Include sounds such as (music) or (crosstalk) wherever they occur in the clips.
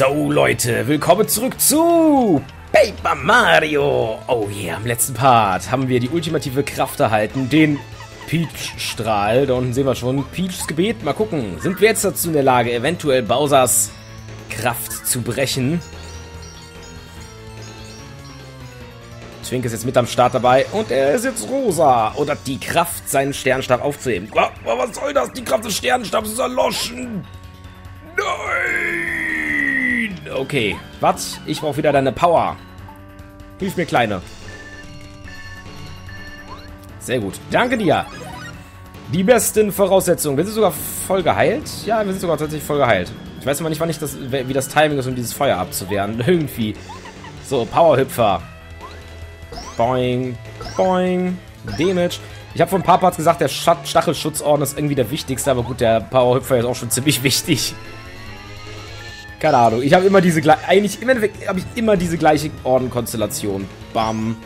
So Leute, willkommen zurück zu Paper Mario. Oh yeah, im letzten Part haben wir die ultimative Kraft erhalten, den Peach-Strahl. Da unten sehen wir schon Peachs Gebet. Mal gucken, sind wir jetzt dazu in der Lage, eventuell Bowsers Kraft zu brechen? Twink ist jetzt mit am Start dabei und er ist jetzt rosa und hat die Kraft, seinen Sternenstab aufzuheben. Was soll das? Die Kraft des Sternenstabs ist erloschen. Nein! Okay, was? Ich brauche wieder deine Power. Hilf mir, Kleine. Sehr gut. Danke dir. Die besten Voraussetzungen. Wir sind sogar voll geheilt. Ja, wir sind sogar tatsächlich voll geheilt. Ich weiß immer nicht, wann ich das, wie das Timing ist, um dieses Feuer abzuwehren. (laughs) Irgendwie. So, Powerhüpfer. Boing. Boing. Damage. Ich habe vor ein paar Parts gesagt, der Stachelschutzorden ist irgendwie der wichtigste, aber gut, der Powerhüpfer ist auch schon ziemlich wichtig. Keine Ahnung. Ich habe immer diese eigentlich im Endeffekt habe ich immer diese gleiche Ordenkonstellation. Bam.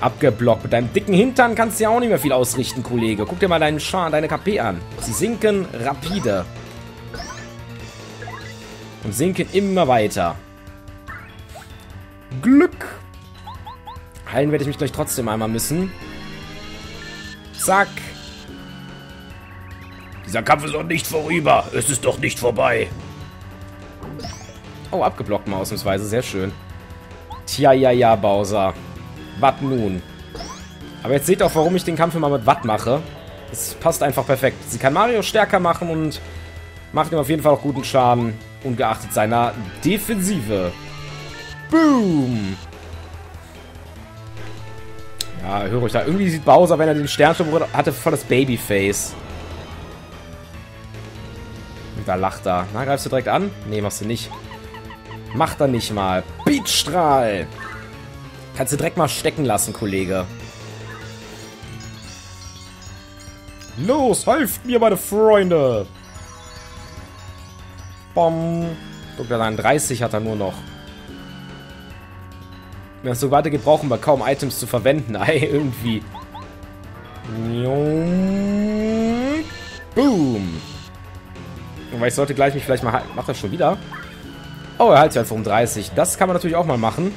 Abgeblockt. Mit deinem dicken Hintern kannst du ja auch nicht mehr viel ausrichten, Kollege. Guck dir mal deinen Schaden, deine KP an. Sie sinken rapide. Und sinken immer weiter. Glück. Heilen werde ich mich gleich trotzdem einmal müssen. Zack. Dieser Kampf ist noch nicht vorüber. Es ist doch nicht vorbei. Oh, abgeblockt mal ausnahmsweise. Sehr schön. Tja, ja, ja, Bowser. Was nun? Aber jetzt seht auch, warum ich den Kampf immer mit Watt mache. Es passt einfach perfekt. Sie kann Mario stärker machen und macht ihm auf jeden Fall auch guten Schaden, ungeachtet seiner Defensive. Boom! Ja, höre euch da. Irgendwie sieht Bowser, wenn er den Sternschirm hatte, voll das Babyface. Da lacht er. Na, greifst du direkt an? Nee, machst du nicht. Macht er nicht mal. Beatstrahl. Kannst du direkt mal stecken lassen, Kollege. Los, helft mir, meine Freunde. Bom. Dr. 30 hat er nur noch. Wenn es so weitergeht, brauchen wir kaum Items zu verwenden. (laughs) Ey, irgendwie. Boom. Aber ich sollte gleich mich vielleicht mal... Macht das schon wieder? Oh, er sich einfach um 30. Das kann man natürlich auch mal machen.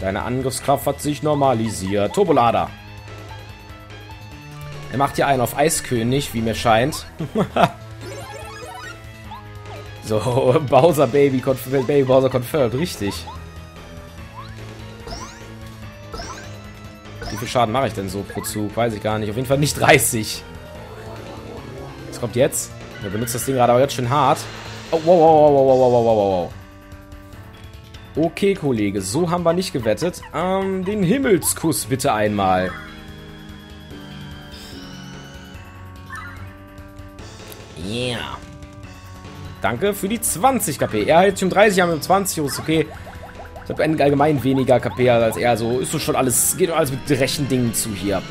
Deine Angriffskraft hat sich normalisiert. Turbolader. Er macht hier einen auf Eiskönig, wie mir scheint. (laughs) so, Bowser Baby, Baby Bowser confirmed. Richtig. Wie viel Schaden mache ich denn so pro Zug? Weiß ich gar nicht. Auf jeden Fall nicht 30. Was kommt jetzt? Er benutzt das Ding gerade aber jetzt schön hart. Oh, wow, wow, wow, wow, wow, wow, wow, wow. Okay, Kollege, so haben wir nicht gewettet. Ähm, den Himmelskuss bitte einmal. Yeah. Danke für die 20 KP. Er hat schon 30, haben wir 20, ist okay. Ich habe allgemein weniger KP als er, also ist so schon alles, geht alles mit rechten Dingen zu hier.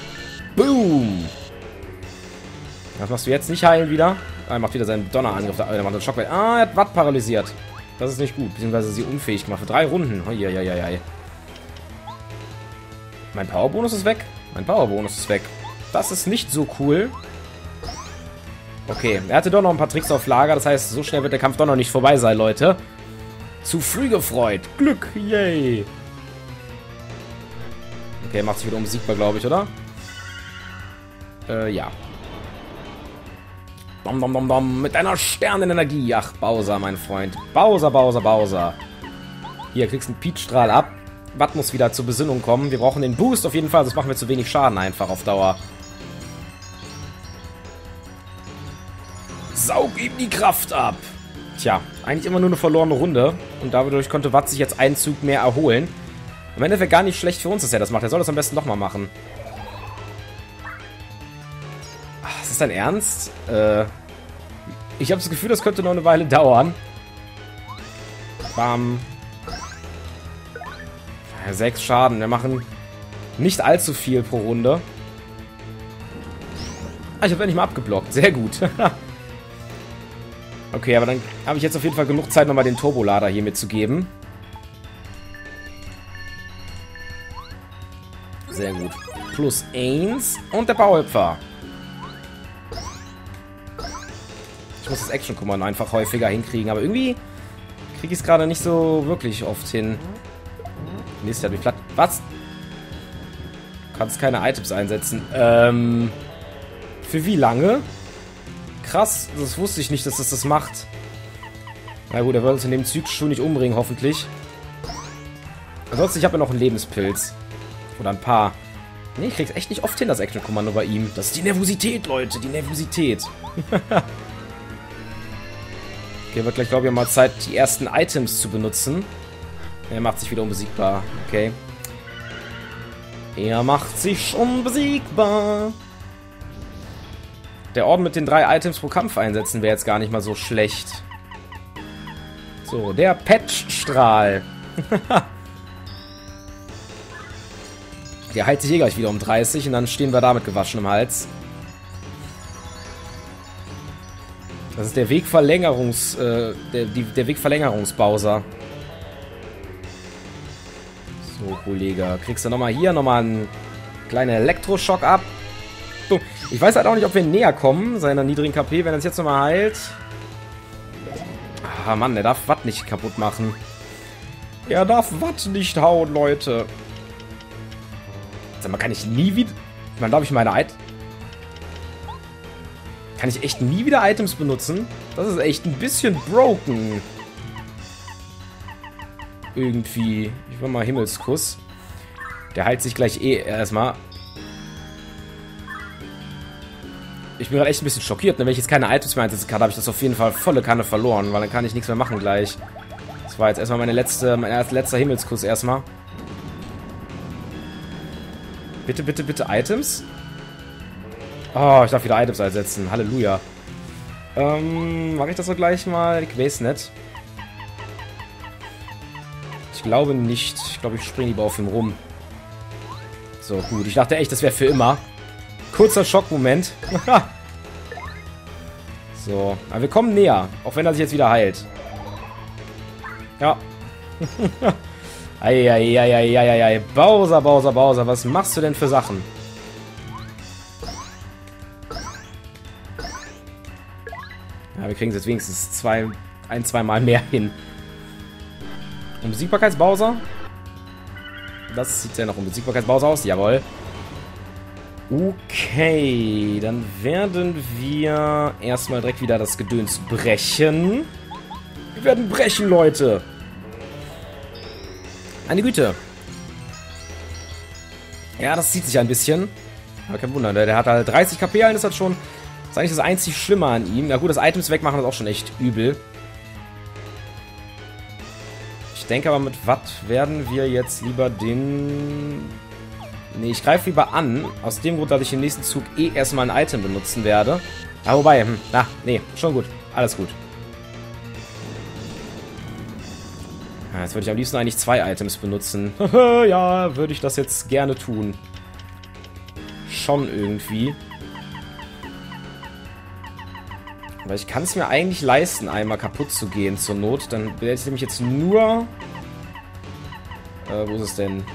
Boom. Was machst du jetzt? Nicht heilen wieder? Er macht wieder seinen Donnerangriff. Er macht einen Schockwelle. Ah, er hat Watt paralysiert. Das ist nicht gut. Beziehungsweise sie unfähig gemacht. Für drei Runden. Uiuiuiui. Mein Powerbonus ist weg. Mein Powerbonus ist weg. Das ist nicht so cool. Okay, er hatte doch noch ein paar Tricks auf Lager. Das heißt, so schnell wird der Kampf doch noch nicht vorbei sein, Leute. Zu früh gefreut. Glück. Yay. Okay, macht sich wieder unbesiegbar, glaube ich, oder? Äh, ja. Dom, dom, dom, dom. Mit einer Sternenenergie. Ach, Bowser, mein Freund. Bowser, Bowser, Bowser. Hier, kriegst einen Peach-Strahl ab. Watt muss wieder zur Besinnung kommen. Wir brauchen den Boost auf jeden Fall, sonst machen wir zu wenig Schaden einfach auf Dauer. Saug ihm die Kraft ab. Tja, eigentlich immer nur eine verlorene Runde. Und dadurch konnte Watt sich jetzt einen Zug mehr erholen. Im Endeffekt gar nicht schlecht für uns, dass er das macht. Er soll das am besten nochmal machen. Ach, ist das dein Ernst? Äh, ich habe das Gefühl, das könnte noch eine Weile dauern. Bam. Sechs Schaden. Wir machen nicht allzu viel pro Runde. Ah, ich habe endlich mal abgeblockt. Sehr gut. (laughs) okay, aber dann habe ich jetzt auf jeden Fall genug Zeit, nochmal den Turbolader hier mitzugeben. Sehr gut. Plus 1 und der Bauhüpfer. Ich muss das Action-Kommando einfach häufiger hinkriegen, aber irgendwie kriege ich es gerade nicht so wirklich oft hin. Nächstes Jahr wie platt. Was? Du kannst keine Items einsetzen. Ähm. Für wie lange? Krass, das wusste ich nicht, dass das das macht. Na gut, er wird uns in dem Zug schon nicht umbringen, hoffentlich. Ansonsten, ich habe ja noch einen Lebenspilz. Oder ein paar. Nee, ich krieg's echt nicht oft hin, das Action-Kommando bei ihm. Das ist die Nervosität, Leute, die Nervosität. (laughs) okay, wird gleich, glaube ich, mal Zeit, die ersten Items zu benutzen. Er macht sich wieder unbesiegbar. Okay. Er macht sich unbesiegbar. Der Orden mit den drei Items pro Kampf einsetzen wäre jetzt gar nicht mal so schlecht. So, der Patchstrahl. (laughs) der heilt sich eh gleich wieder um 30 und dann stehen wir damit gewaschen im Hals. Das ist der Wegverlängerungs... Äh, der, die, der Wegverlängerungsbowser. So, Kollege. Kriegst du nochmal hier nochmal einen kleinen Elektroschock ab. Ich weiß halt auch nicht, ob wir näher kommen, seiner niedrigen KP, wenn er es jetzt nochmal heilt. Ah, Mann, er darf Watt nicht kaputt machen. Er darf Watt nicht hauen, Leute. Sag mal, kann ich nie wieder... Man darf ich meine Items... Kann ich echt nie wieder Items benutzen? Das ist echt ein bisschen broken. Irgendwie. Ich will mal Himmelskuss. Der heilt sich gleich eh erstmal. Ich bin gerade echt ein bisschen schockiert. Ne? Wenn ich jetzt keine Items mehr einsetzen kann, habe ich das auf jeden Fall volle Kanne verloren, weil dann kann ich nichts mehr machen gleich. Das war jetzt erstmal meine letzte, mein letzter Himmelskuss erstmal. Bitte, bitte, bitte Items? Oh, ich darf wieder Items einsetzen. Halleluja. Ähm, mache ich das so gleich mal? Ich weiß nicht. Ich glaube nicht. Ich glaube, ich springe lieber auf ihm rum. So, gut. Ich dachte echt, das wäre für immer. Kurzer Schockmoment. (laughs) so. Aber wir kommen näher. Auch wenn er sich jetzt wieder heilt. Ja. (laughs) Eieieiei. Bowser, Bowser, Bowser. Was machst du denn für Sachen? Ja, wir kriegen es jetzt wenigstens zwei, ein, zwei Mal mehr hin. Unbesiegbarkeitsbowser? Das sieht ja noch Unbesiegbarkeitsbowser aus. Jawohl. Okay, dann werden wir erstmal direkt wieder das Gedöns brechen. Wir werden brechen, Leute. Eine Güte. Ja, das zieht sich ein bisschen. Aber kein Wunder, der, hat halt 30 KP ein, das hat schon... Ist eigentlich das einzig Schlimme an ihm. Na gut, das Items wegmachen ist auch schon echt übel. Ich denke aber, mit Watt werden wir jetzt lieber den Nee, ich greife lieber an. Aus dem Grund, dass ich im nächsten Zug eh erstmal ein Item benutzen werde. Ah, wobei, hm, na, nee, schon gut. Alles gut. Ja, jetzt würde ich am liebsten eigentlich zwei Items benutzen. (laughs) ja, würde ich das jetzt gerne tun. Schon irgendwie. Aber ich kann es mir eigentlich leisten, einmal kaputt zu gehen zur Not. Dann werde ich nämlich jetzt nur... Äh, wo ist es denn?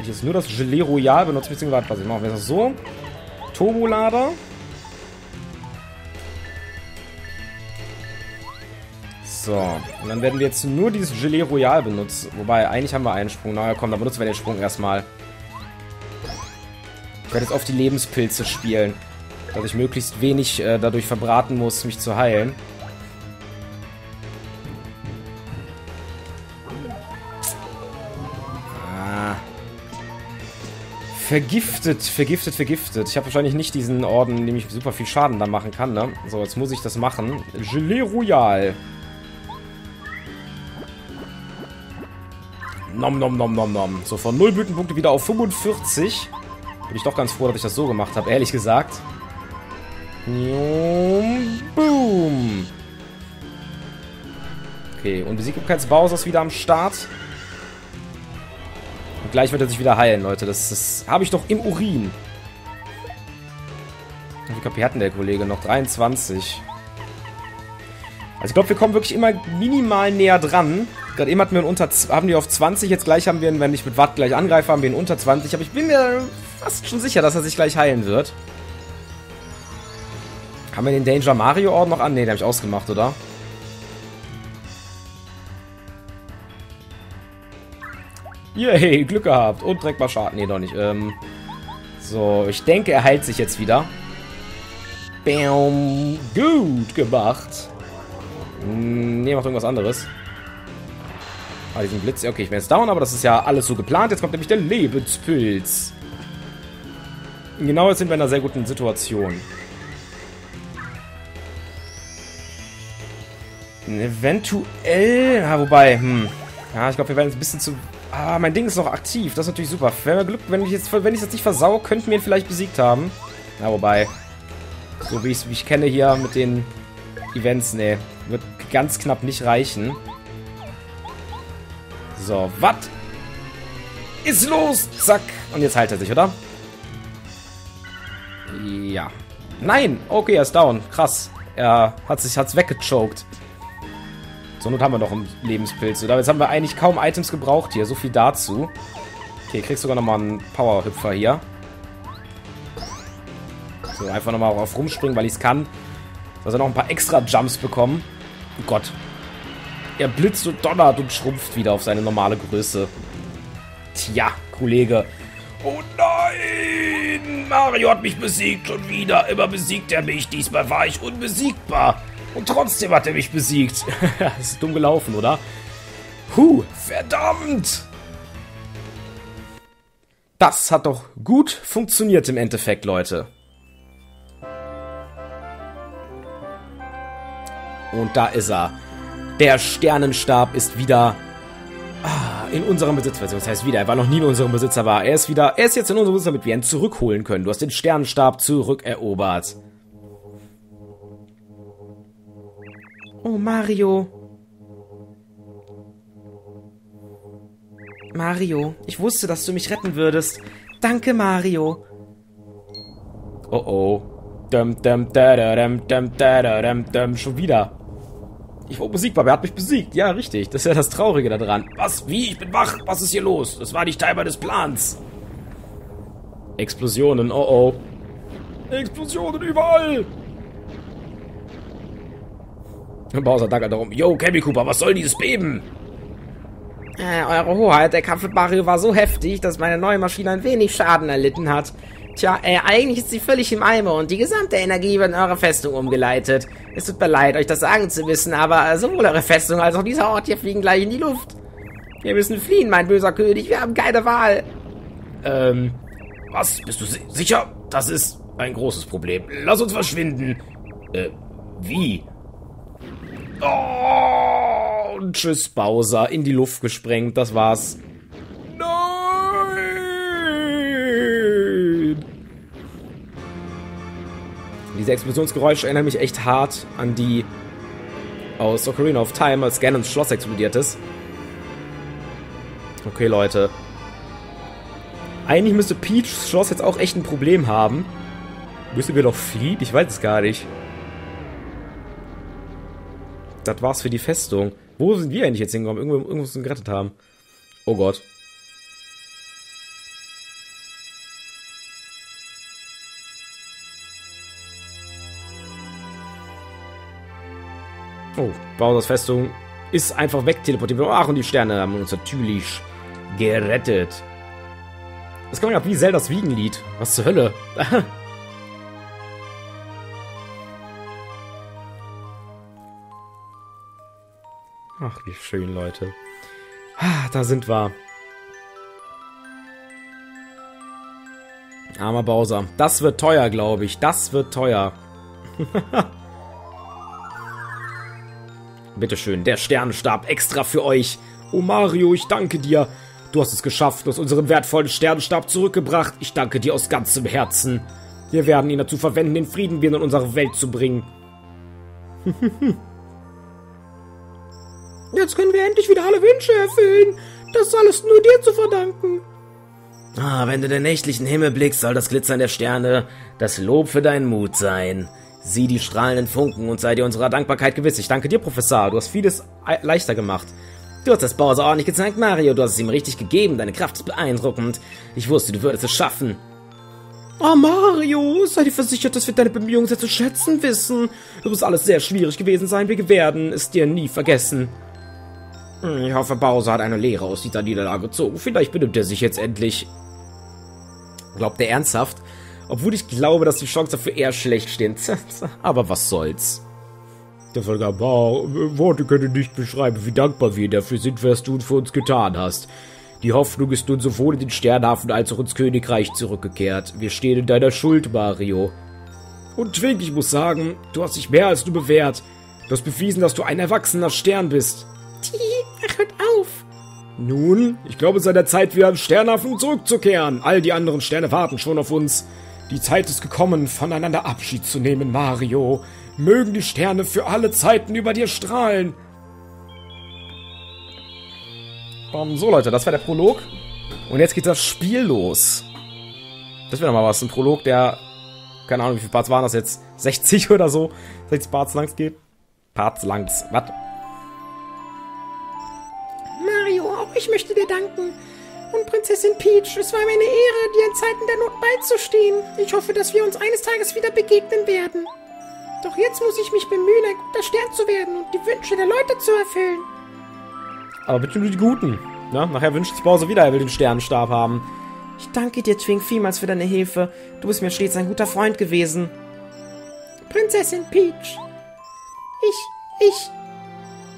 ich jetzt nur das Gelee Royal benutze, beziehungsweise was ich mache. Das so. Turbolader. So, und dann werden wir jetzt nur dieses Gelee Royal benutzen. Wobei, eigentlich haben wir einen Sprung. Na ja, komm, dann benutzen wir den Sprung erstmal. Ich werde jetzt auf die Lebenspilze spielen. Dass ich möglichst wenig äh, dadurch verbraten muss, mich zu heilen. Vergiftet, vergiftet, vergiftet. Ich habe wahrscheinlich nicht diesen Orden, in dem ich super viel Schaden da machen kann, ne? So, jetzt muss ich das machen. Gelee Royal. Nom, nom, nom, nom, nom. So, von 0 Blütenpunkte wieder auf 45. Bin ich doch ganz froh, dass ich das so gemacht habe, ehrlich gesagt. Boom. Okay, und Besiegbarkeitsbowser ist wieder am Start gleich wird er sich wieder heilen, Leute. Das, das habe ich doch im Urin. Wie viel KP hatten der Kollege noch? 23. Also ich glaube, wir kommen wirklich immer minimal näher dran. Gerade eben hatten wir ihn unter, haben die auf 20, jetzt gleich haben wir ihn, wenn ich mit Watt gleich angreife, haben wir ihn unter 20. Aber ich bin mir fast schon sicher, dass er sich gleich heilen wird. Kann man den Danger Mario Orden noch annehmen? Den habe ich ausgemacht, oder? Yay, Glück gehabt. Und direkt mal Schaden. Ne, doch nicht. Ähm, so, ich denke, er heilt sich jetzt wieder. Bäm. Gut gemacht. Ne, macht irgendwas anderes. Ah, diesen Blitz. Okay, ich werde jetzt down, aber das ist ja alles so geplant. Jetzt kommt nämlich der Lebenspilz. Genau jetzt sind wir in einer sehr guten Situation. Eventuell... Ja, wobei, hm... Ja, ich glaube, wir werden jetzt ein bisschen zu... Ah, mein Ding ist noch aktiv. Das ist natürlich super. Wenn wir Glück, wenn ich jetzt, wenn ich jetzt nicht versau, könnten wir ihn vielleicht besiegt haben. Ja, wobei... So wie ich es kenne hier mit den Events, nee. Wird ganz knapp nicht reichen. So, was? Ist los! Zack. Und jetzt heilt er sich, oder? Ja. Nein! Okay, er ist down. Krass. Er hat sich hat's weggechoked. So, Not haben wir noch einen Lebenspilz. Oder? Jetzt haben wir eigentlich kaum Items gebraucht hier. So viel dazu. Okay, kriegst sogar nochmal einen Powerhüpfer hier. So, einfach nochmal auf rumspringen, weil ich es kann. Dass er noch ein paar extra Jumps bekommen. Oh Gott. Er blitzt und donnert und schrumpft wieder auf seine normale Größe. Tja, Kollege. Oh nein! Mario hat mich besiegt schon wieder. Immer besiegt er mich. Diesmal war ich unbesiegbar. Und trotzdem hat er mich besiegt. (laughs) das ist dumm gelaufen, oder? Huh, verdammt! Das hat doch gut funktioniert im Endeffekt, Leute. Und da ist er. Der Sternenstab ist wieder ah, in unserem Besitz. Das heißt wieder, er war noch nie in unserem Besitz, aber er ist wieder, er ist jetzt in unserem Besitz, damit wir ihn zurückholen können. Du hast den Sternenstab zurückerobert. Oh, Mario. Mario, ich wusste, dass du mich retten würdest. Danke, Mario. Oh oh. Dum, dum, da, dum, dum, da, dum, dum. Schon wieder. Ich war besiegbar, wer hat mich besiegt? Ja, richtig. Das ist ja das Traurige daran. Was? Wie? Ich bin wach. Was ist hier los? Das war nicht Teil meines Plans. Explosionen, oh oh. Explosionen überall. Bowser dackelt darum. Yo, Cabby Cooper, was soll dieses Beben? Äh, Eure Hoheit, der Kampf mit Mario war so heftig, dass meine neue Maschine ein wenig Schaden erlitten hat. Tja, äh, eigentlich ist sie völlig im Eimer und die gesamte Energie wird in eure Festung umgeleitet. Es tut mir leid, euch das sagen zu müssen, aber sowohl eure Festung als auch dieser Ort hier fliegen gleich in die Luft. Wir müssen fliehen, mein böser König, wir haben keine Wahl. Ähm, was? Bist du si sicher? Das ist ein großes Problem. Lass uns verschwinden. Äh, wie? Oh, und tschüss, Bowser. In die Luft gesprengt. Das war's. Nein! Diese Explosionsgeräusche erinnern mich echt hart an die aus Ocarina of Time, als Ganons Schloss explodiert ist. Okay, Leute. Eigentlich müsste Peach's Schloss jetzt auch echt ein Problem haben. Müssen wir doch fliehen? Ich weiß es gar nicht. Das war's für die Festung. Wo sind wir eigentlich jetzt hingekommen? Irgendwo, irgendwo müssen wir gerettet haben. Oh Gott. Oh, Bowsers Festung ist einfach wegteleportiert. Ach, und die Sterne haben uns natürlich gerettet. Das kommt ja wie Zeldas Wiegenlied. Was zur Hölle? (laughs) Ach, wie schön, Leute. Ah, da sind wir. Armer Bowser. Das wird teuer, glaube ich. Das wird teuer. (laughs) Bitteschön, der Sternenstab extra für euch. Oh Mario, ich danke dir. Du hast es geschafft, du hast unseren wertvollen Sternenstab zurückgebracht. Ich danke dir aus ganzem Herzen. Wir werden ihn dazu verwenden, den Frieden wieder in unsere Welt zu bringen. (laughs) Jetzt können wir endlich wieder alle Wünsche erfüllen. Das ist alles nur dir zu verdanken. Ah, wenn du den nächtlichen Himmel blickst, soll das Glitzern der Sterne das Lob für deinen Mut sein. Sieh die strahlenden Funken und sei dir unserer Dankbarkeit gewiss. Ich danke dir, Professor. Du hast vieles leichter gemacht. Du hast das Bowser ordentlich gezeigt, Mario. Du hast es ihm richtig gegeben. Deine Kraft ist beeindruckend. Ich wusste, du würdest es schaffen. Oh, Mario, sei dir versichert, dass wir deine Bemühungen sehr zu schätzen wissen. Es muss alles sehr schwierig gewesen sein. Wir werden es dir nie vergessen. Hm, ich hoffe, Bowser hat eine Lehre aus dieser Niederlage gezogen. Vielleicht benimmt er sich jetzt endlich. Glaubt er ernsthaft? Obwohl ich glaube, dass die Chancen dafür eher schlecht stehen. Aber was soll's. Der Volker, wow, Worte können nicht beschreiben, wie dankbar wir dafür sind, was du für uns getan hast. Die Hoffnung ist nun sowohl in den Sternhafen als auch ins Königreich zurückgekehrt. Wir stehen in deiner Schuld, Mario. Und Twink, ich muss sagen, du hast dich mehr als du bewährt. Du hast bewiesen, dass du ein erwachsener Stern bist. Hört auf. Nun, ich glaube, es ist an der Zeit, wieder im Sternhafen zurückzukehren. All die anderen Sterne warten schon auf uns. Die Zeit ist gekommen, voneinander Abschied zu nehmen, Mario. Mögen die Sterne für alle Zeiten über dir strahlen. So, Leute, das war der Prolog. Und jetzt geht das Spiel los. Das wäre doch mal was. Ein Prolog, der... Keine Ahnung, wie viele Parts waren das jetzt? 60 oder so? 60 Parts langs geht? Parts langs. Was? Ich möchte dir danken. Und Prinzessin Peach, es war mir eine Ehre, dir in Zeiten der Not beizustehen. Ich hoffe, dass wir uns eines Tages wieder begegnen werden. Doch jetzt muss ich mich bemühen, ein guter Stern zu werden und die Wünsche der Leute zu erfüllen. Aber bitte nur die Guten. Na, nachher wünscht Bowser wieder, er will den Sternenstab haben. Ich danke dir, Twink, vielmals für deine Hilfe. Du bist mir stets ein guter Freund gewesen. Prinzessin Peach. Ich, ich.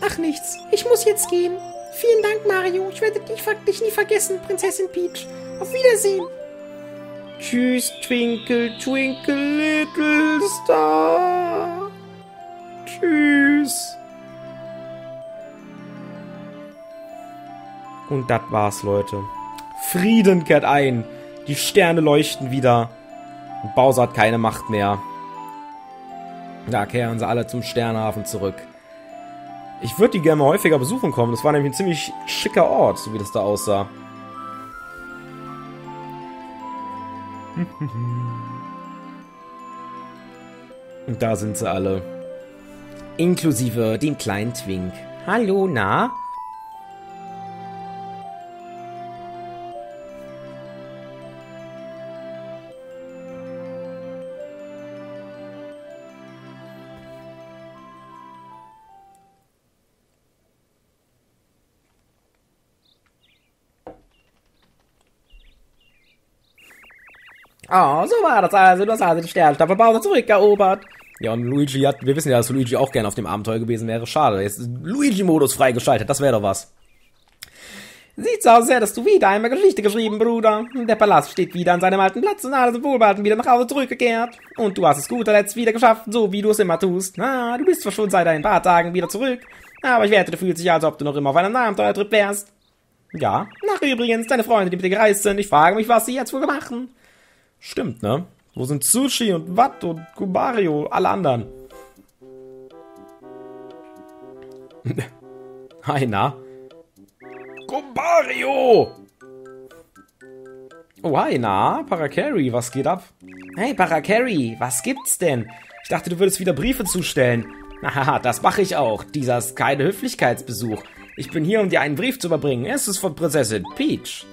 Ach nichts, ich muss jetzt gehen. Vielen Dank, Mario. Ich werde dich, dich nie vergessen, Prinzessin Peach. Auf Wiedersehen. Tschüss, Twinkle, Twinkle, Little Star. Tschüss. Und das war's, Leute. Frieden kehrt ein. Die Sterne leuchten wieder. Und Bowser hat keine Macht mehr. Da kehren sie alle zum Sternhafen zurück. Ich würde die gerne mal häufiger besuchen kommen. Das war nämlich ein ziemlich schicker Ort, so wie das da aussah. (laughs) Und da sind sie alle. Inklusive dem kleinen Twink. Hallo, na? Oh, so war das also. Du hast also den Sternstaffel Bowser zurückerobert. Ja, und Luigi hat, wir wissen ja, dass Luigi auch gerne auf dem Abenteuer gewesen wäre. Schade, jetzt ist Luigi-Modus freigeschaltet, das wäre doch was. Sieht so aus, dass du wieder einmal Geschichte geschrieben, Bruder. Der Palast steht wieder an seinem alten Platz und alle sind wohlbehalten wieder nach Hause zurückgekehrt. Und du hast es gut letzt wieder geschafft, so wie du es immer tust. Ah, du bist zwar schon seit ein paar Tagen wieder zurück, aber ich wette, du fühlst dich, als ob du noch immer auf einem Abenteuertrip wärst. Ja, nach übrigens, deine Freunde, die mit dir gereist sind, ich frage mich, was sie jetzt wohl machen. Stimmt, ne? Wo sind Sushi und Watt und Kubario, alle anderen? (laughs) Hi, na? Kubario! Oh, hi, na? Paracari, was geht ab? Hey, Paracari, was gibt's denn? Ich dachte, du würdest wieder Briefe zustellen. (laughs) Haha, das mache ich auch. Dieser ist kein Höflichkeitsbesuch. Ich bin hier, um dir einen Brief zu überbringen. Es ist von Prinzessin Peach.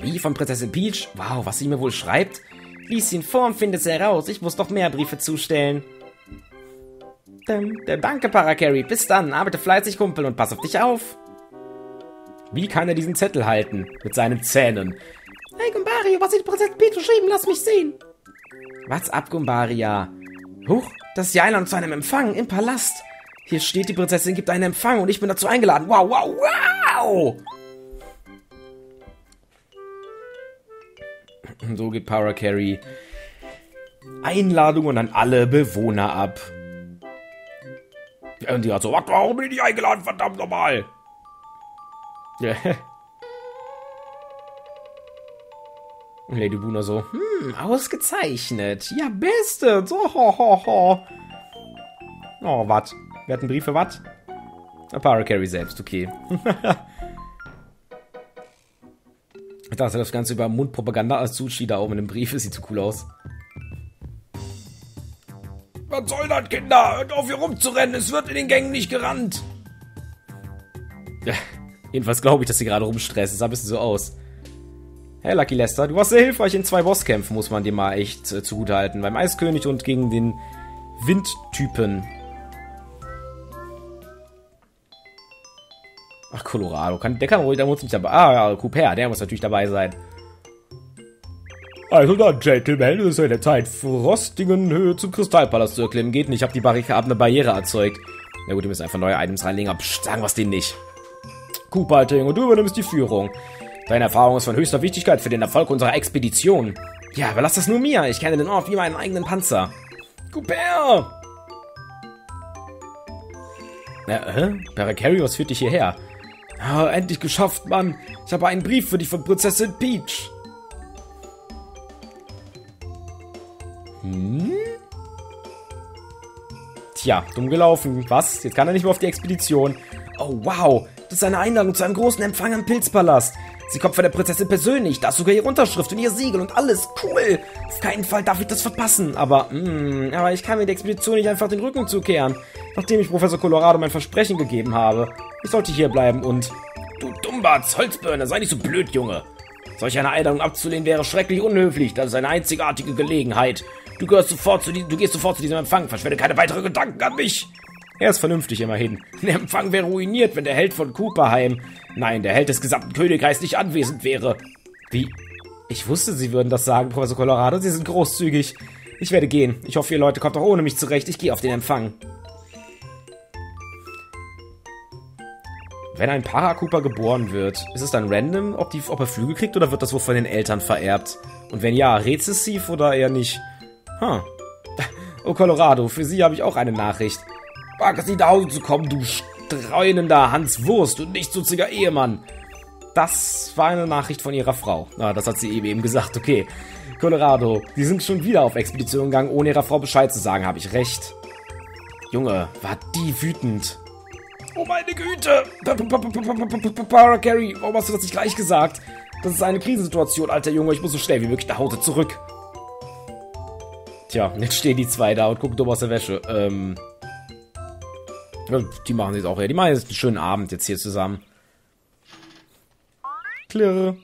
Wie von Prinzessin Peach? Wow, was sie mir wohl schreibt? Lies ihn vor und findet es heraus. Ich muss noch mehr Briefe zustellen. Ähm, danke, Paracari. Bis dann. Arbeite fleißig, Kumpel, und pass auf dich auf. Wie kann er diesen Zettel halten? Mit seinen Zähnen. Hey, Gumbario, was hat Prinzessin Peach geschrieben? Lass mich sehen. Was ab, Gumbaria? Huch, das ist Einladung zu einem Empfang im Palast. Hier steht, die Prinzessin gibt einen Empfang und ich bin dazu eingeladen. Wow, wow, wow! So gibt Paracarry Einladungen an alle Bewohner ab. Und die hat so, warum bin ich nicht eingeladen, verdammt nochmal? Und Lady Buna so, hm, ausgezeichnet. Ja, bestens. Oh, ho, ho, ho. Oh, wat? Wer hat einen Brief für wat? Paracarry selbst, okay. (laughs) Ich dachte, das Ganze über Mundpropaganda als Sushi da oben in dem Brief. Das sieht so cool aus. Was soll das, Kinder? Hört auf, hier rumzurennen. Es wird in den Gängen nicht gerannt. Ja, jedenfalls glaube ich, dass sie gerade rumstresst. Es sah ein bisschen so aus. Hey, Lucky Lester, du warst sehr hilfreich in zwei Bosskämpfen, muss man dir mal echt äh, zugutehalten. Beim Eiskönig und gegen den Windtypen. Colorado. Kann, der kann ruhig, der muss nicht dabei. Ah, ja, Cooper, der muss natürlich dabei sein. Also dann, Gentlemen, es ist eine Zeit, Frostingen zum Kristallpalast zu erklimmen. Geht nicht, ich habe die Barrikaden eine Barriere erzeugt. Na gut, wir müssen einfach neue Items reinlegen, aber pst, sagen es denen nicht. Cooper, alter Junge, du übernimmst die Führung. Deine Erfahrung ist von höchster Wichtigkeit für den Erfolg unserer Expedition. Ja, überlass das nur mir. Ich kenne den Ort wie meinen eigenen Panzer. Cooper! Ja, hä? Barricari, was führt dich hierher? Ah, endlich geschafft, Mann. Ich habe einen Brief für dich von Prinzessin Peach. Hm? Tja, dumm gelaufen. Was? Jetzt kann er nicht mehr auf die Expedition. Oh, wow. Das ist eine Einladung zu einem großen Empfang am Pilzpalast. Sie kommt von der Prinzessin persönlich. Da ist sogar ihre Unterschrift und ihr Siegel und alles. Cool. Auf keinen Fall darf ich das verpassen. Aber, mh, hm, aber ich kann mir die Expedition nicht einfach den Rücken zukehren. Nachdem ich Professor Colorado mein Versprechen gegeben habe. Ich sollte hier bleiben und... Du Dummbatz, Holzbirne, sei nicht so blöd, Junge. Solch eine Einladung abzulehnen wäre schrecklich unhöflich. Das ist eine einzigartige Gelegenheit. Du, gehörst sofort zu die, du gehst sofort zu diesem Empfang. Verschwende keine weiteren Gedanken an mich. Er ist vernünftig immerhin. Der Empfang wäre ruiniert, wenn der Held von Cooperheim, nein, der Held des gesamten Königreichs nicht anwesend wäre. Wie? Ich wusste, Sie würden das sagen, Professor Colorado. Sie sind großzügig. Ich werde gehen. Ich hoffe, ihr Leute kommt auch ohne mich zurecht. Ich gehe auf den Empfang. Wenn ein Paracooper geboren wird, ist es dann random, ob, die, ob er Flügel kriegt oder wird das wohl von den Eltern vererbt? Und wenn ja, rezessiv oder eher nicht? Huh. (laughs) Oh, Colorado, für Sie habe ich auch eine Nachricht. Wag es nicht nach Hause zu kommen, du streunender Hans Wurst und nicht nichtsnutziger Ehemann. Das war eine Nachricht von ihrer Frau. Ah, das hat sie eben, eben gesagt. Okay. Colorado, die sind schon wieder auf Expedition gegangen, ohne ihrer Frau Bescheid zu sagen. Habe ich recht? Junge, war die wütend. Oh meine Güte! Para Gary, warum hast du das nicht gleich gesagt? Das ist eine Krisensituation, alter Junge. Ich muss so schnell wie möglich nach Hause zurück. Tja, jetzt stehen die zwei da und gucken dumm aus der Wäsche. Ähm. Die machen jetzt auch ja. Die machen jetzt einen schönen Abend jetzt hier zusammen. Klirre.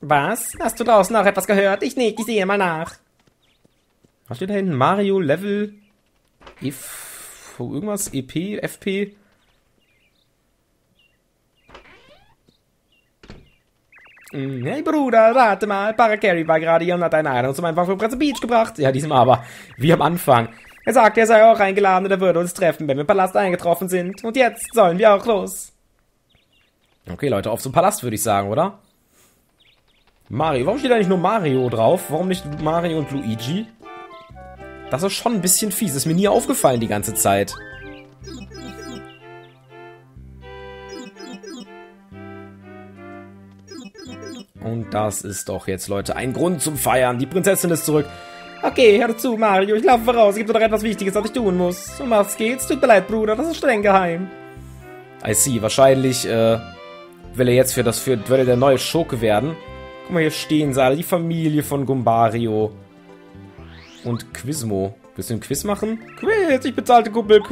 Was? Hast du draußen auch etwas gehört? Ich nicht, ich sehe mal nach. Was steht da hinten? Mario Level If irgendwas? EP? FP? Hm, hey Bruder, rate mal, Paracari war gerade hier und hat eine Einladung zum Empfang von Prinz Beach gebracht. Ja, diesmal aber, wie am Anfang. Er sagte, er sei auch eingeladen und er würde uns treffen, wenn wir im Palast eingetroffen sind. Und jetzt sollen wir auch los. Okay, Leute, auf zum Palast würde ich sagen, oder? Mario, warum steht da nicht nur Mario drauf? Warum nicht Mario und Luigi? Das ist schon ein bisschen fies. Ist mir nie aufgefallen die ganze Zeit. Und das ist doch jetzt, Leute, ein Grund zum Feiern. Die Prinzessin ist zurück. Okay, hör zu, Mario. Ich laufe voraus. Es gibt doch etwas Wichtiges, was ich tun muss. Um was geht's? Tut mir leid, Bruder. Das ist streng geheim. I see. Wahrscheinlich äh, will er jetzt für das für will er der neue Schurke werden. Guck mal, hier stehen sie alle. Die Familie von Gumbario. Und Quizmo. Willst du ein Quiz machen? Quiz, ich bezahlte Kumpel.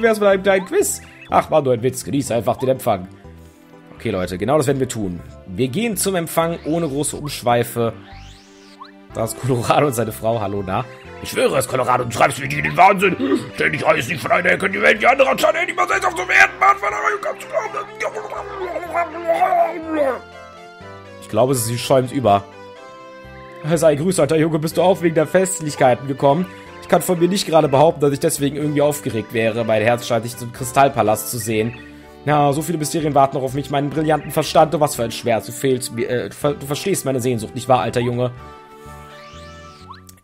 Wär's mit einem kleinen Quiz? Ach, war nur ein Witz. Genieße einfach den Empfang. Okay, Leute, genau das werden wir tun. Wir gehen zum Empfang ohne große Umschweife. Da ist Colorado und seine Frau. Hallo, da. Ich schwöre es, Colorado, du treibst mich in den Wahnsinn. Reißt dich von einer Ecke in die Welt, die andere anstatt endlich mal selbst auf zu werden. Mann, kannst du Ich glaube, sie schäumt über. Sei grüß, alter Junge, bist du auch wegen der Festlichkeiten gekommen? Ich kann von mir nicht gerade behaupten, dass ich deswegen irgendwie aufgeregt wäre. Mein Herz scheint dich zum Kristallpalast zu sehen. Ja, so viele Mysterien warten noch auf mich, meinen brillanten Verstand. Und was für ein Schwert. Du fehlst mir, äh, du verstehst meine Sehnsucht, nicht wahr, alter Junge?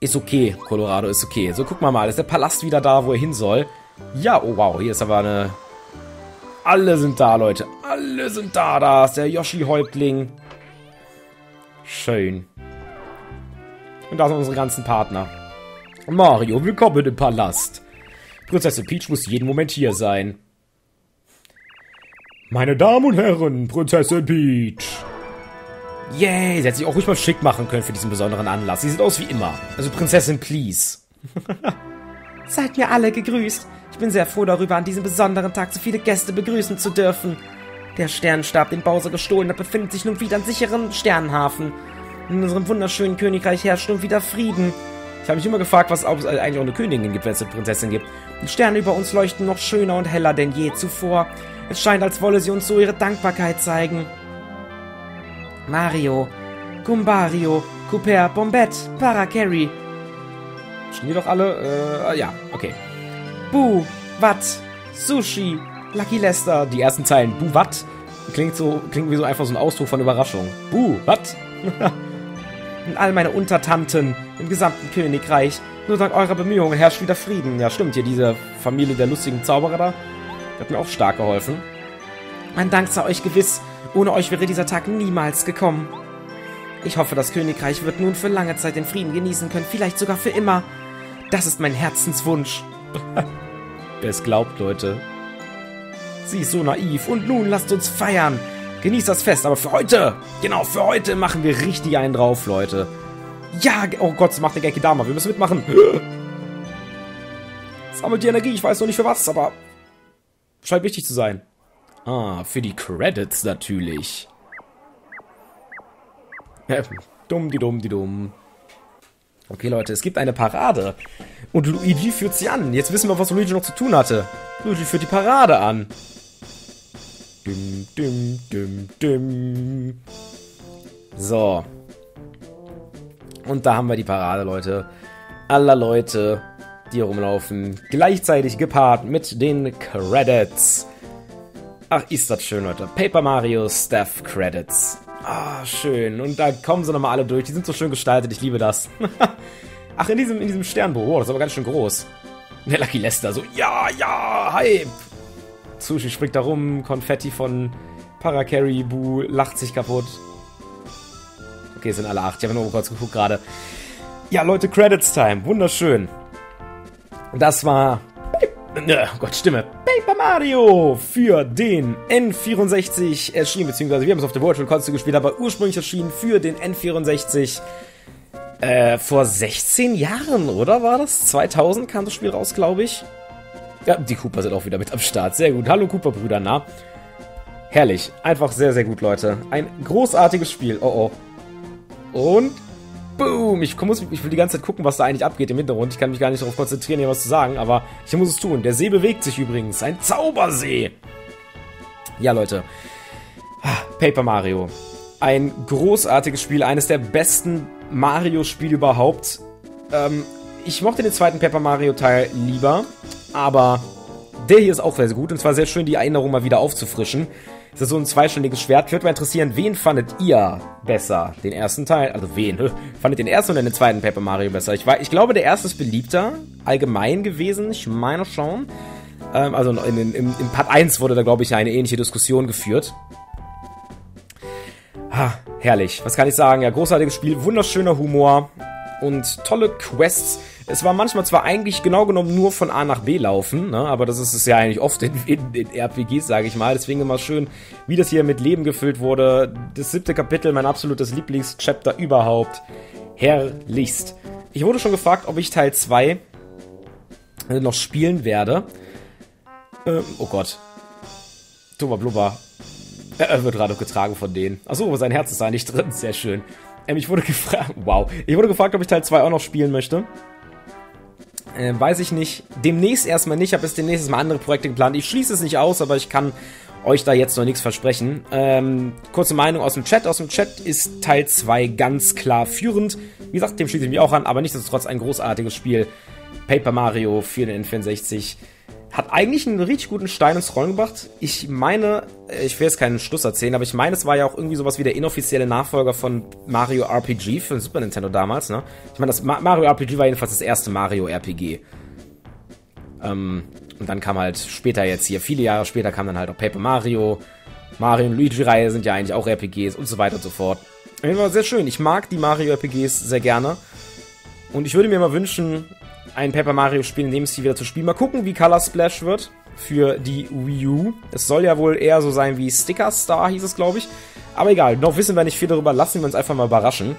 Ist okay, Colorado, ist okay. So, guck mal mal, ist der Palast wieder da, wo er hin soll? Ja, oh wow, hier ist aber eine... Alle sind da, Leute. Alle sind da. Da ist der Yoshi-Häuptling. Schön. Und da sind unsere ganzen Partner. Mario, willkommen im Palast. Prinzessin Peach muss jeden Moment hier sein. Meine Damen und Herren, Prinzessin Peach. Yay, sie hätte sich auch ruhig mal schick machen können für diesen besonderen Anlass. Sie sieht aus wie immer. Also Prinzessin, please. (laughs) Seid mir alle gegrüßt. Ich bin sehr froh darüber, an diesem besonderen Tag so viele Gäste begrüßen zu dürfen. Der Sternenstab, den Bowser gestohlen hat, befindet sich nun wieder an sicheren Sternenhafen. In unserem wunderschönen Königreich herrscht nun wieder Frieden. Ich habe mich immer gefragt, was es eigentlich auch eine Königin gibt, wenn es eine Prinzessin gibt. Die Sterne über uns leuchten noch schöner und heller denn je zuvor. Es scheint, als wolle sie uns so ihre Dankbarkeit zeigen. Mario, Gumbario, Cooper, Bombette, Paracary. Stehen die doch alle? Äh, ja, okay. Bu, Watt, Sushi, Lucky Lester. Die ersten Zeilen. Bu, wat? Klingt so, klingt wie so einfach so ein Ausdruck von Überraschung. Bu, wat? (laughs) Und all meine Untertanten im gesamten Königreich. Nur dank eurer Bemühungen herrscht wieder Frieden. Ja, stimmt, hier diese Familie der lustigen Zauberer da. Hat mir auch stark geholfen. Mein Dank sei euch gewiss. Ohne euch wäre dieser Tag niemals gekommen. Ich hoffe, das Königreich wird nun für lange Zeit den Frieden genießen können, vielleicht sogar für immer. Das ist mein Herzenswunsch. (laughs) Wer es glaubt, Leute. Sie ist so naiv. Und nun lasst uns feiern. Genießt das Fest, aber für heute, genau, für heute machen wir richtig einen drauf, Leute. Ja, oh Gott, das macht der Genkidama. Wir müssen mitmachen. (laughs) Sammelt die Energie, ich weiß noch nicht für was, aber scheint wichtig zu sein. Ah, für die Credits natürlich. Ja, dumm, die dumm, die dumm. Okay, Leute, es gibt eine Parade. Und Luigi führt sie an. Jetzt wissen wir, was Luigi noch zu tun hatte. Luigi führt die Parade an. Dum, dum, dum, dum. So. Und da haben wir die Parade, Leute. Aller Leute, die hier rumlaufen. Gleichzeitig gepaart mit den Credits. Ach, ist das schön, Leute. Paper Mario Staff Credits. Ah, schön. Und da kommen sie nochmal alle durch. Die sind so schön gestaltet. Ich liebe das. (laughs) Ach, in diesem, in diesem Sternbüro. Das ist aber ganz schön groß. Der Lucky Lester so, ja, ja, Hype. Sushi springt da rum. Konfetti von Paracarry. Bu lacht sich kaputt. Okay, es sind alle acht. Ich habe nur kurz geguckt gerade. Ja, Leute, Credits Time. Wunderschön. Das war... Oh Gott, Stimme. Paper Mario für den N64 erschienen, beziehungsweise wir haben es auf der Virtual Console gespielt, aber ursprünglich erschienen für den N64 äh, vor 16 Jahren, oder war das? 2000 kam das Spiel raus, glaube ich. Ja, die Cooper sind auch wieder mit am Start. Sehr gut. Hallo Cooper-Brüder, na? Herrlich. Einfach sehr, sehr gut, Leute. Ein großartiges Spiel. Oh, oh. Und Boom! Ich, muss, ich will die ganze Zeit gucken, was da eigentlich abgeht im Hintergrund. Ich kann mich gar nicht darauf konzentrieren, hier was zu sagen, aber ich muss es tun. Der See bewegt sich übrigens. Ein Zaubersee! Ja, Leute. Ah, Paper Mario. Ein großartiges Spiel, eines der besten Mario-Spiele überhaupt. Ähm, ich mochte den zweiten Paper Mario-Teil lieber, aber der hier ist auch sehr gut und zwar sehr schön, die Erinnerung mal wieder aufzufrischen. Das ist so ein zweistelliges Schwert. Würde mal interessieren, wen fandet ihr besser? Den ersten Teil? Also wen? (laughs) Fandet den ersten oder den zweiten Paper Mario besser? Ich, war, ich glaube, der erste ist beliebter, allgemein gewesen. Ich meine schon. Ähm, also in, in, in, in Part 1 wurde da, glaube ich, eine ähnliche Diskussion geführt. Ah, herrlich. Was kann ich sagen? Ja, großartiges Spiel, wunderschöner Humor und tolle Quests. Es war manchmal zwar eigentlich genau genommen nur von A nach B laufen, ne, aber das ist es ja eigentlich oft in, in, in RPGs, sage ich mal. Deswegen immer schön, wie das hier mit Leben gefüllt wurde. Das siebte Kapitel, mein absolutes Lieblingschapter überhaupt. Herrlichst. Ich wurde schon gefragt, ob ich Teil 2 äh, noch spielen werde. Ähm, oh Gott. Tubba Blubber. Er wird gerade getragen von denen. Achso, sein Herz ist nicht drin. Sehr schön. Ähm, ich wurde gefragt. (laughs) Wow. Ich wurde gefragt, ob ich Teil 2 auch noch spielen möchte. Äh, weiß ich nicht. Demnächst erstmal nicht. Ich habe jetzt demnächst mal andere Projekte geplant. Ich schließe es nicht aus, aber ich kann euch da jetzt noch nichts versprechen. Ähm, kurze Meinung aus dem Chat. Aus dem Chat ist Teil 2 ganz klar führend. Wie gesagt, dem schließe ich mich auch an, aber nichtsdestotrotz ein großartiges Spiel. Paper Mario für den N64 hat eigentlich einen richtig guten Stein ins Rollen gebracht. Ich meine, äh, ich will jetzt keinen Schluss erzählen, aber ich meine, es war ja auch irgendwie sowas wie der inoffizielle Nachfolger von Mario RPG für den Super Nintendo damals, ne? Ich meine, das Ma Mario RPG war jedenfalls das erste Mario RPG. Ähm, und dann kam halt später jetzt hier, viele Jahre später kam dann halt auch Paper Mario. Mario und Luigi-Reihe sind ja eigentlich auch RPGs und so weiter und so fort. War sehr schön. Ich mag die Mario RPGs sehr gerne. Und ich würde mir mal wünschen, ein Paper Mario Spiel in dem Stil wieder zu spielen. Mal gucken, wie Color Splash wird für die Wii U. Es soll ja wohl eher so sein wie Sticker Star, hieß es, glaube ich. Aber egal, noch wissen wir nicht viel darüber. Lassen wir uns einfach mal überraschen.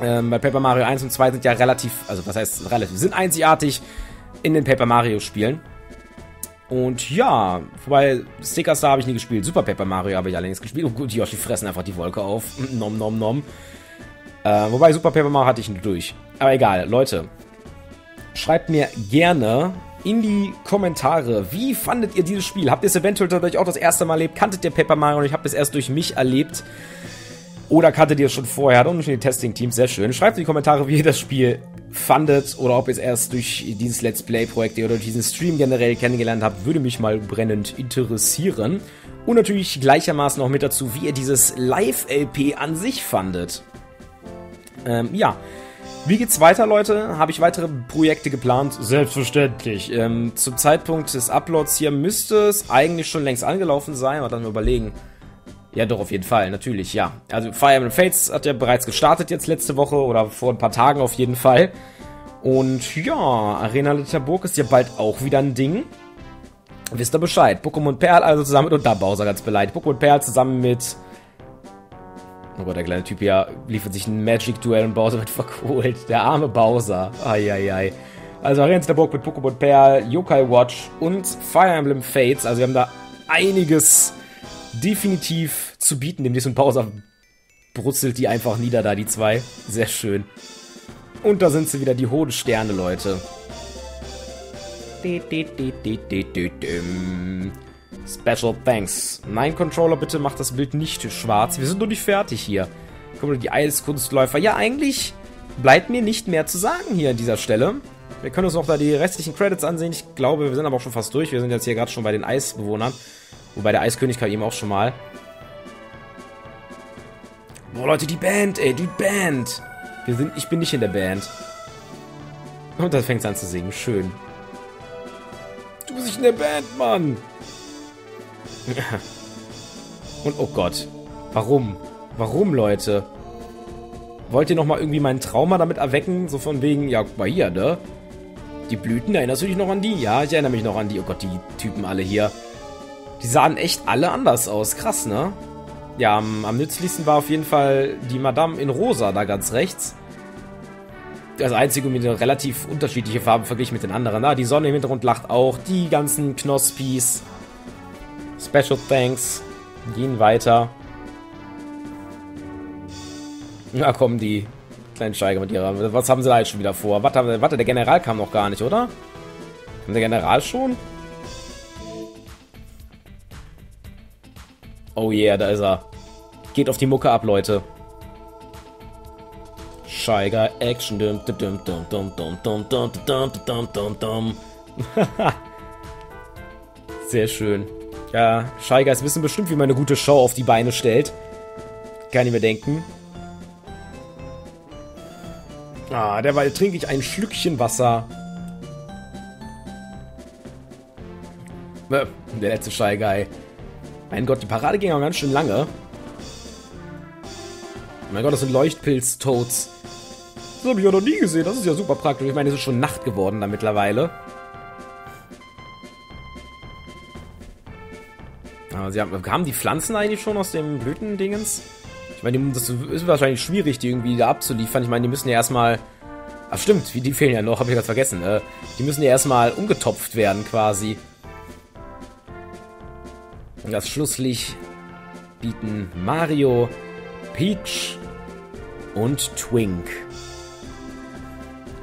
Ähm, bei Paper Mario 1 und 2 sind ja relativ, also was heißt relativ, sind einzigartig in den Paper Mario Spielen. Und ja, wobei Sticker Star habe ich nie gespielt. Super Paper Mario habe ich allerdings gespielt. Und gut, die Yoshi fressen einfach die Wolke auf. (laughs) Nom nom nom. Äh, wobei Super Paper Mario hatte ich nur durch. Aber egal, Leute. Schreibt mir gerne in die Kommentare. Wie fandet ihr dieses Spiel? Habt ihr es eventuell tatsächlich auch das erste Mal erlebt? Kanntet ihr Paper Mario und ich habe es erst durch mich erlebt? Oder kanntet ihr es schon vorher? Hat auch schon die Testing-Teams. Sehr schön. Schreibt in die Kommentare, wie ihr das Spiel fandet oder ob ihr es erst durch dieses Let's Play-Projekt oder durch diesen Stream generell kennengelernt habt. Würde mich mal brennend interessieren. Und natürlich gleichermaßen auch mit dazu, wie ihr dieses Live-LP an sich fandet. Ähm, ja. Wie geht's weiter, Leute? Habe ich weitere Projekte geplant? Selbstverständlich. Ähm, zum Zeitpunkt des Uploads hier müsste es eigentlich schon längst angelaufen sein. Aber dann mal überlegen. Ja, doch, auf jeden Fall, natürlich, ja. Also Fire Emblem Fates hat ja bereits gestartet jetzt letzte Woche oder vor ein paar Tagen auf jeden Fall. Und ja, Arena Litterburg ist ja bald auch wieder ein Ding. Wisst ihr Bescheid. Pokémon Perl also zusammen mit, und da Bowser ganz beleidigt. Pokémon Perl zusammen mit Oh Gott, der kleine Typ hier liefert sich ein Magic-Duell und Bowser wird (laughs) verkohlt. Der arme Bowser. Eieiei. Also Arena der Burg mit Pokémon Perl, Yokai Watch und Fire Emblem Fates. Also wir haben da einiges definitiv zu bieten. Demnächst und Bowser brutzelt die einfach nieder da, die zwei. Sehr schön. Und da sind sie wieder, die hohen Sterne, Leute. Special Thanks. Nein, Controller, bitte mach das Bild nicht schwarz. Wir sind noch nicht fertig hier. Guck mal, die Eiskunstläufer. Ja, eigentlich bleibt mir nicht mehr zu sagen hier an dieser Stelle. Wir können uns noch da die restlichen Credits ansehen. Ich glaube, wir sind aber auch schon fast durch. Wir sind jetzt hier gerade schon bei den Eisbewohnern. Wobei der Eiskönig kam eben auch schon mal. Boah, Leute, die Band, ey, die Band. Wir sind, ich bin nicht in der Band. Und dann fängt es an zu singen. Schön. Du bist nicht in der Band, Mann. (laughs) Und oh Gott. Warum? Warum, Leute? Wollt ihr nochmal irgendwie mein Trauma damit erwecken? So von wegen, ja, guck mal hier, ne? Die Blüten, erinnerst du dich noch an die? Ja, ich erinnere mich noch an die. Oh Gott, die Typen alle hier. Die sahen echt alle anders aus. Krass, ne? Ja, am, am nützlichsten war auf jeden Fall die Madame in Rosa da ganz rechts. Das einzige mit relativ unterschiedliche Farbe verglichen mit den anderen. Na, die Sonne im Hintergrund lacht auch. Die ganzen Knospis. Special Thanks. Gehen weiter. Na kommen die kleinen Steiger mit ihrer. Was haben sie da jetzt schon wieder vor? Warte, warte, der General kam noch gar nicht, oder? Kam der General schon? Oh yeah, da ist er. Geht auf die Mucke ab, Leute. Steiger Action. Sehr schön. Ja, Shy Guys wissen bestimmt, wie man eine gute Show auf die Beine stellt. Kann ich mir denken. Ah, derweil trinke ich ein Schlückchen Wasser. Der letzte Shy Guy. Mein Gott, die Parade ging auch ganz schön lange. Mein Gott, das sind Leuchtpilz-Toads. Das habe ich ja noch nie gesehen. Das ist ja super praktisch. Ich meine, es ist schon Nacht geworden da mittlerweile. Aber sie haben, haben die Pflanzen eigentlich schon aus dem Blütendingens? Ich meine, das ist wahrscheinlich schwierig, die irgendwie da abzuliefern. Ich meine, die müssen ja erstmal... Ach stimmt, die fehlen ja noch, habe ich gerade vergessen. Äh, die müssen ja erstmal umgetopft werden quasi. Und das Schlusslicht bieten Mario, Peach und Twink.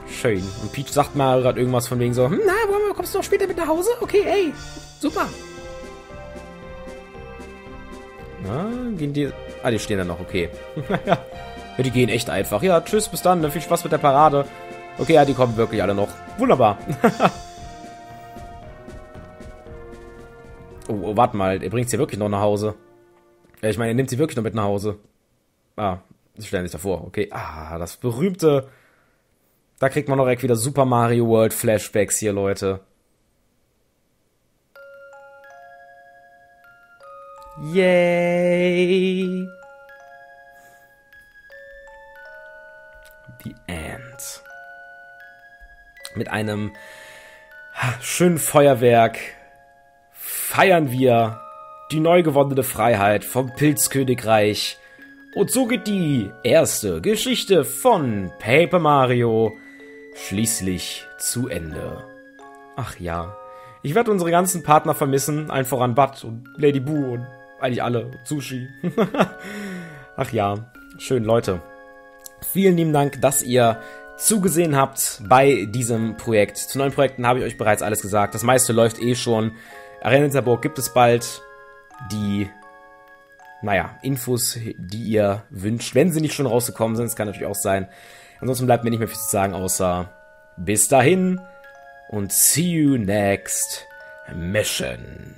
Schön. Und Peach sagt mal gerade irgendwas von wegen so, hm, na, kommst du noch später mit nach Hause? Okay, ey, super. Na, gehen die... Ah, die stehen da noch, okay. (laughs) ja, die gehen echt einfach. Ja, tschüss, bis dann, viel Spaß mit der Parade. Okay, ja, die kommen wirklich alle noch. Wunderbar. (laughs) oh, oh, warte mal, er bringt sie wirklich noch nach Hause. Ja, ich meine, er nimmt sie wirklich noch mit nach Hause. Ah, sie stellen sich davor. Okay, ah, das berühmte... Da kriegt man noch direkt wieder Super Mario World Flashbacks hier, Leute. Yay! The End. Mit einem schönen Feuerwerk feiern wir die neu gewonnene Freiheit vom Pilzkönigreich. Und so geht die erste Geschichte von Paper Mario schließlich zu Ende. Ach ja, ich werde unsere ganzen Partner vermissen, allen voran Bud und Lady Boo und eigentlich alle. Sushi. (laughs) Ach ja, schön, Leute. Vielen lieben Dank, dass ihr zugesehen habt bei diesem Projekt. Zu neuen Projekten habe ich euch bereits alles gesagt. Das meiste läuft eh schon. Arena Hinterburg gibt es bald. Die, naja, Infos, die ihr wünscht, wenn sie nicht schon rausgekommen sind. Das kann natürlich auch sein. Ansonsten bleibt mir nicht mehr viel zu sagen, außer bis dahin und see you next mission.